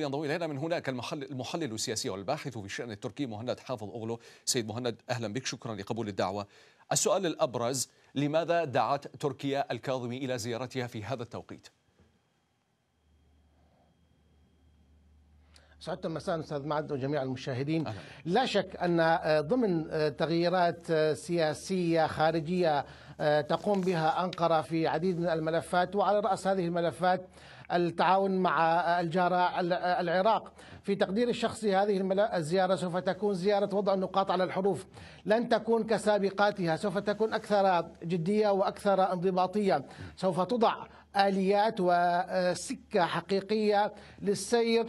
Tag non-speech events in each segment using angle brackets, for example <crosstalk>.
ينضوي الينا من هناك المحلل, المحلل السياسي والباحث في الشأن التركي مهند حافظ أغلو. سيد مهند أهلا بك. شكرا لقبول الدعوة. السؤال الأبرز لماذا دعت تركيا الكاظمي إلى زيارتها في هذا التوقيت؟ سعادة المساء أستاذ معد وجميع المشاهدين. أهلا. لا شك أن ضمن تغييرات سياسية خارجية تقوم بها أنقرة في عديد من الملفات وعلى رأس هذه الملفات التعاون مع الجارة العراق. في تقدير الشخصي هذه الزيارة سوف تكون زيارة وضع النقاط على الحروف. لن تكون كسابقاتها سوف تكون أكثر جدية وأكثر انضباطية. سوف تضع آليات وسكة حقيقية للسير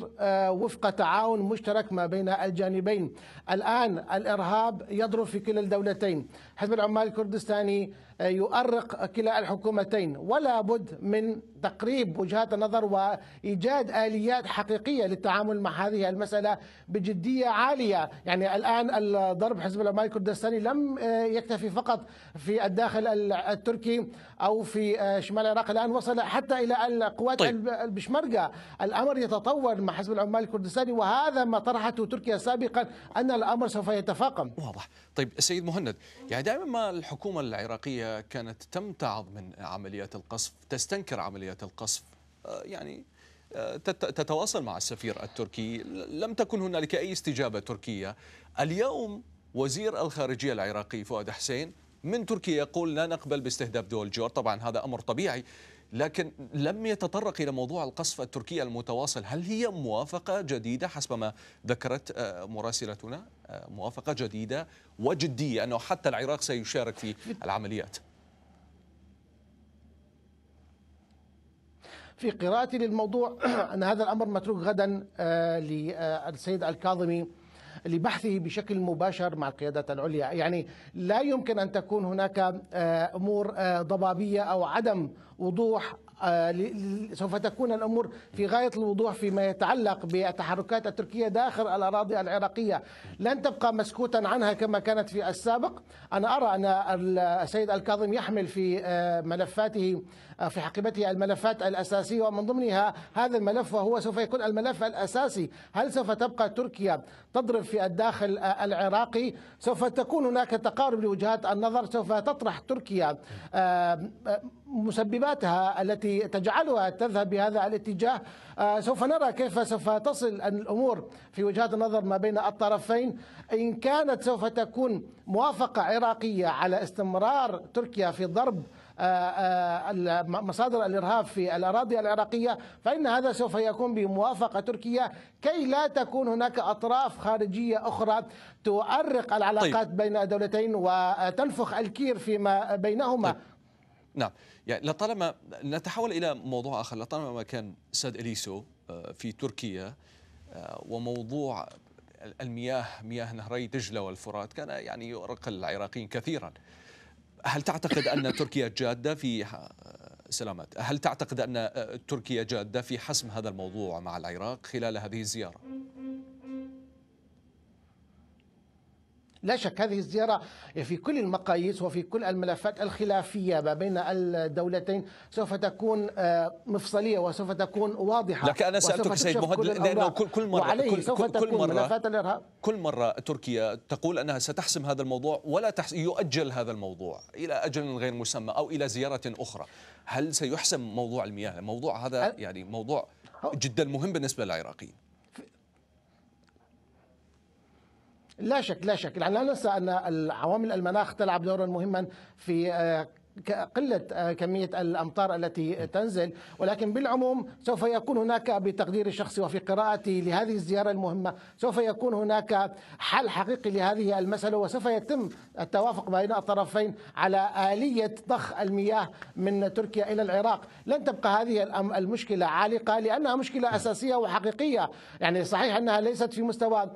وفق تعاون مشترك ما بين الجانبين. الآن الإرهاب يضرب في كلا الدولتين. حزب العمال الكردستاني يؤرق كلا الحكومتين. ولا بد من تقريب وجهات النظر وإيجاد آليات حقيقية للتعامل مع هذه المسألة بجدية عالية. يعني الآن الضرب حزب العمال الكردستاني لم يكتفي فقط في الداخل التركي أو في شمال العراق. الآن وصل حتى إلى القوات طيب. البشمركة الأمر يتطور مع حزب العمال الكردستاني وهذا ما طرحته تركيا سابقا أن الأمر سوف يتفاقم. واضح. طيب سيد مهند يعني دائما ما الحكومة العراقية كانت تمتعض من عمليات القصف تستنكر عمليات القصف؟ يعني تتواصل مع السفير التركي لم تكن هنالك أي استجابة تركية. اليوم وزير الخارجية العراقي فؤاد حسين من تركيا يقول لا نقبل باستهداف دول الجور طبعا هذا أمر طبيعي. لكن لم يتطرق إلى موضوع القصف التركي المتواصل. هل هي موافقة جديدة حسب ما ذكرت مراسلتنا؟ موافقة جديدة وجدية أنه حتى العراق سيشارك في العمليات. في قراءتي للموضوع <clears throat> أن هذا الأمر متروك غدا للسيد الكاظمي. لبحثه بشكل مباشر مع القيادات العليا. يعني لا يمكن أن تكون هناك أمور ضبابية أو عدم وضوح سوف تكون الأمور في غاية الوضوح فيما يتعلق بالتحركات التركية داخل الأراضي العراقية، لن تبقى مسكوتا عنها كما كانت في السابق، أنا أرى أن السيد الكاظم يحمل في ملفاته في حقيبته الملفات الأساسية ومن ضمنها هذا الملف وهو سوف يكون الملف الأساسي، هل سوف تبقى تركيا تضرب في الداخل العراقي؟ سوف تكون هناك تقارب لوجهات النظر، سوف تطرح تركيا مسبباتها التي تجعلها تذهب بهذا الاتجاه سوف نرى كيف سوف تصل الأمور في وجهات النظر ما بين الطرفين إن كانت سوف تكون موافقة عراقية على استمرار تركيا في ضرب مصادر الإرهاب في الأراضي العراقية فإن هذا سوف يكون بموافقة تركيا كي لا تكون هناك أطراف خارجية أخرى تؤرق العلاقات طيب. بين الدولتين وتنفخ الكير فيما بينهما طيب. نعم. يعني لطالما نتحول إلى موضوع آخر لطالما ما كان ساد إليسو في تركيا وموضوع المياه مياه نهري دجلة والفرات كان يعني يؤرق العراقيين كثيرا. هل تعتقد أن تركيا جادة في سلامات هل تعتقد أن تركيا جادة في حسم هذا الموضوع مع العراق خلال هذه الزيارة؟ لا شك هذه الزيارة في كل المقاييس وفي كل الملفات الخلافية ما بين الدولتين سوف تكون مفصلية وسوف تكون واضحة لكن أنا سألتك سيد مهند لأنه كل, كل مرة كل, سوف كل, تكون كل مرة ملفات الإرهاب. كل مرة تركيا تقول أنها ستحسم هذا الموضوع ولا تحس يؤجل هذا الموضوع إلى أجل غير مسمى أو إلى زيارة أخرى. هل سيحسم موضوع المياه؟ الموضوع هذا يعني موضوع جدا مهم بالنسبة للعراقيين. لا شك لا شك. لا ننسى أن عوامل المناخ تلعب دورا مهما في قلة كمية الأمطار التي تنزل. ولكن بالعموم سوف يكون هناك بتقدير الشخصي وفي قراءتي لهذه الزيارة المهمة سوف يكون هناك حل حقيقي لهذه المسألة وسوف يتم التوافق بين الطرفين على آلية ضخ المياه من تركيا إلى العراق. لن تبقى هذه المشكلة عالقة لأنها مشكلة أساسية وحقيقية. يعني صحيح أنها ليست في مستوى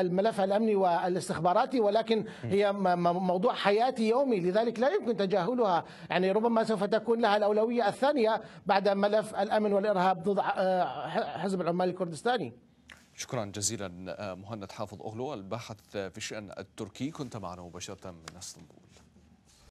الملف الأمني والاستخباراتي ولكن هي موضوع حياتي يومي لذلك لا يمكن تجاهلها يعني ربما سوف تكون لها الأولوية الثانية بعد ملف الأمن والإرهاب ضد حزب العمال الكردستاني. شكرا جزيلا مهند حافظ أغلو الباحث في الشأن التركي. كنت معنا مباشرة من إسطنبول.